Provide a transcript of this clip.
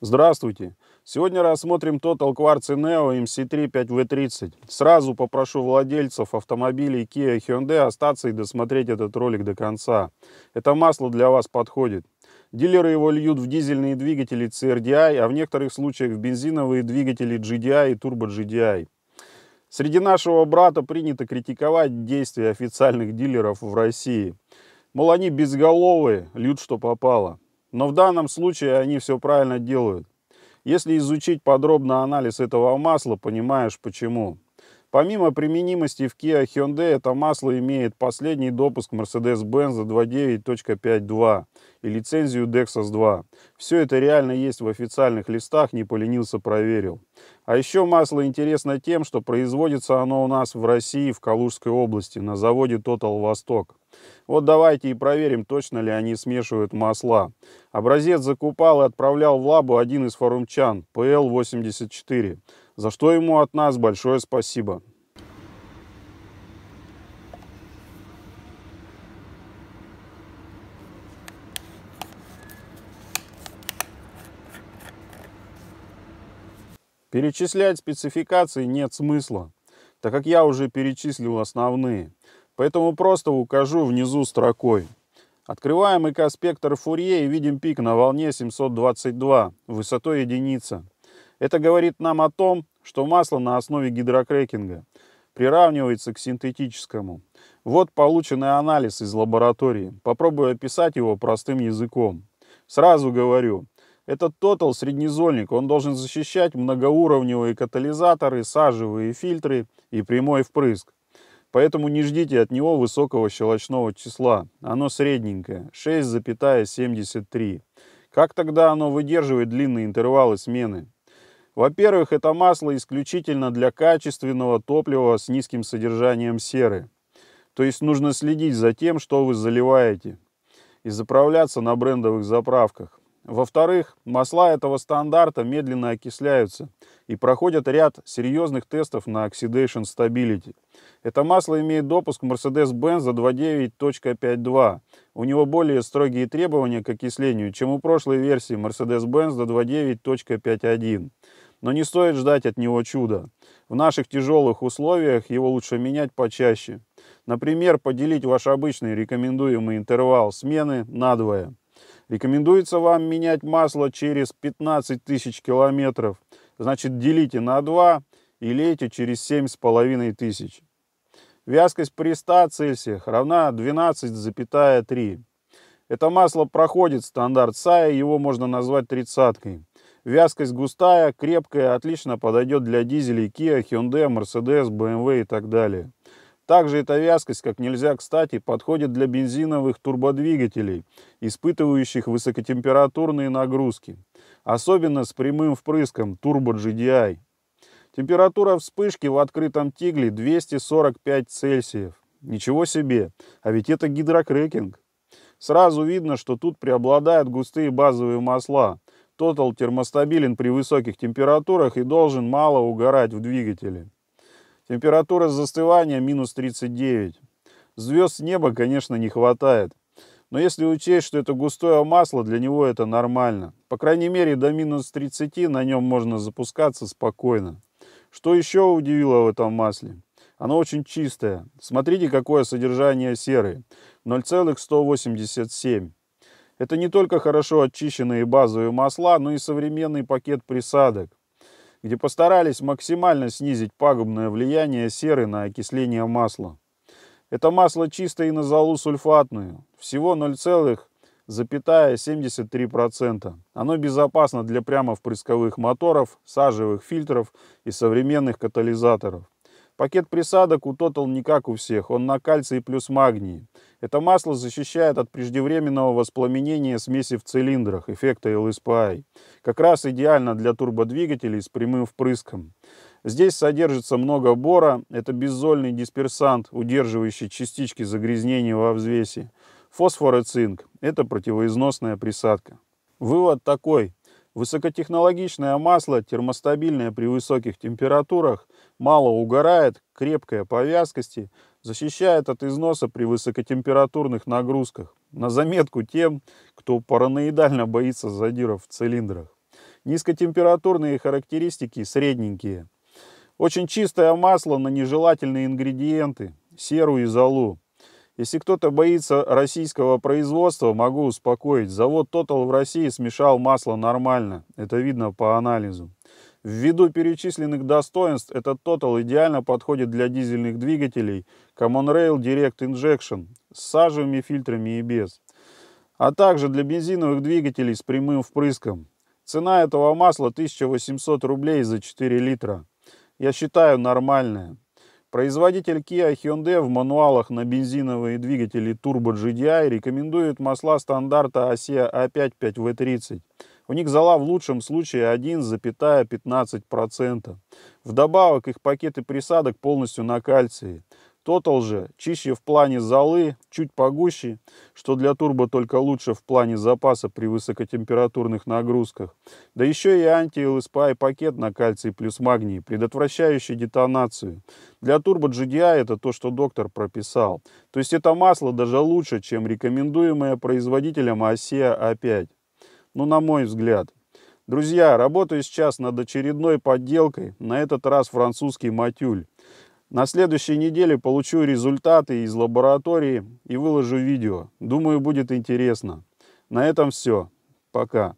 Здравствуйте! Сегодня рассмотрим Total Quartz Neo MC3 5V30. Сразу попрошу владельцев автомобилей Kia и Hyundai остаться и досмотреть этот ролик до конца. Это масло для вас подходит. Дилеры его льют в дизельные двигатели CRDI, а в некоторых случаях в бензиновые двигатели GDI и Turbo GDI. Среди нашего брата принято критиковать действия официальных дилеров в России. Мол, они безголовые, льют что попало. Но в данном случае они все правильно делают. Если изучить подробно анализ этого масла, понимаешь почему. Помимо применимости в Kia Hyundai, это масло имеет последний допуск Mercedes-Benz 29.52 и лицензию Dexas 2. Все это реально есть в официальных листах, не поленился, проверил. А еще масло интересно тем, что производится оно у нас в России, в Калужской области, на заводе Total Восток. Вот давайте и проверим, точно ли они смешивают масла. Образец закупал и отправлял в лабу один из форумчан, PL84 за что ему от нас большое спасибо. Перечислять спецификации нет смысла, так как я уже перечислил основные. Поэтому просто укажу внизу строкой. Открываем ЭК-спектр Фурье и видим пик на волне 722, высотой единица. Это говорит нам о том, что масло на основе гидрокрекинга приравнивается к синтетическому. Вот полученный анализ из лаборатории. Попробую описать его простым языком. Сразу говорю, этот тотал среднезольник, он должен защищать многоуровневые катализаторы, сажевые фильтры и прямой впрыск. Поэтому не ждите от него высокого щелочного числа. Оно средненькое, 6,73. Как тогда оно выдерживает длинные интервалы смены? Во-первых, это масло исключительно для качественного топлива с низким содержанием серы. То есть нужно следить за тем, что вы заливаете и заправляться на брендовых заправках. Во-вторых, масла этого стандарта медленно окисляются и проходят ряд серьезных тестов на Oxidation Stability. Это масло имеет допуск Mercedes-Benz за 29.52. У него более строгие требования к окислению, чем у прошлой версии Mercedes-Benz за 29.51 но не стоит ждать от него чуда. В наших тяжелых условиях его лучше менять почаще. Например, поделить ваш обычный рекомендуемый интервал смены на двое. Рекомендуется вам менять масло через 15 тысяч километров. Значит, делите на 2 и лейте через 7,5 тысяч. Вязкость при 100 Цельсиях равна 12,3. Это масло проходит стандарт САЯ, его можно назвать тридцаткой. Вязкость густая, крепкая, отлично подойдет для дизелей Kia, Hyundai, Mercedes, BMW и так далее. Также эта вязкость, как нельзя кстати, подходит для бензиновых турбодвигателей, испытывающих высокотемпературные нагрузки. Особенно с прямым впрыском Turbo GDI. Температура вспышки в открытом тигле 245 Цельсиев. Ничего себе, а ведь это гидрокрекинг. Сразу видно, что тут преобладают густые базовые масла, Total термостабилен при высоких температурах и должен мало угорать в двигателе. Температура застывания минус 39. Звезд неба, конечно, не хватает. Но если учесть, что это густое масло, для него это нормально. По крайней мере, до минус 30 на нем можно запускаться спокойно. Что еще удивило в этом масле? Оно очень чистое. Смотрите, какое содержание серы. 0,187. Это не только хорошо очищенные базовые масла, но и современный пакет присадок, где постарались максимально снизить пагубное влияние серы на окисление масла. Это масло чистое и на золу сульфатную, всего 0,73%. Оно безопасно для прямо впрысковых моторов, сажевых фильтров и современных катализаторов. Пакет присадок у Total не как у всех, он на кальций плюс магний. Это масло защищает от преждевременного воспламенения смеси в цилиндрах, эффекта LSPI. Как раз идеально для турбодвигателей с прямым впрыском. Здесь содержится много бора, это беззольный дисперсант, удерживающий частички загрязнения во взвесе. Фосфор и цинк – это противоизносная присадка. Вывод такой. Высокотехнологичное масло, термостабильное при высоких температурах, мало угорает, крепкое по вязкости, защищает от износа при высокотемпературных нагрузках. На заметку тем, кто параноидально боится задиров в цилиндрах. Низкотемпературные характеристики средненькие. Очень чистое масло на нежелательные ингредиенты, серу и золу. Если кто-то боится российского производства, могу успокоить. Завод Total в России смешал масло нормально. Это видно по анализу. Ввиду перечисленных достоинств, этот Total идеально подходит для дизельных двигателей Common Rail Direct Injection с сажевыми фильтрами и без. А также для бензиновых двигателей с прямым впрыском. Цена этого масла 1800 рублей за 4 литра. Я считаю нормальная. Производитель Kia Hyundai в мануалах на бензиновые двигатели Turbo GDI рекомендует масла стандарта ASEA A5 5V30. У них зала в лучшем случае 1,15%. Вдобавок их пакеты присадок полностью на кальции. Total же чище в плане золы, чуть погуще, что для турбо только лучше в плане запаса при высокотемпературных нагрузках. Да еще и анти-LSPI пакет на кальций плюс магний, предотвращающий детонацию. Для турбо GDI это то, что доктор прописал. То есть это масло даже лучше, чем рекомендуемое производителем ASEA A5. Ну, на мой взгляд. Друзья, работаю сейчас над очередной подделкой, на этот раз французский матюль. На следующей неделе получу результаты из лаборатории и выложу видео. Думаю, будет интересно. На этом все. Пока.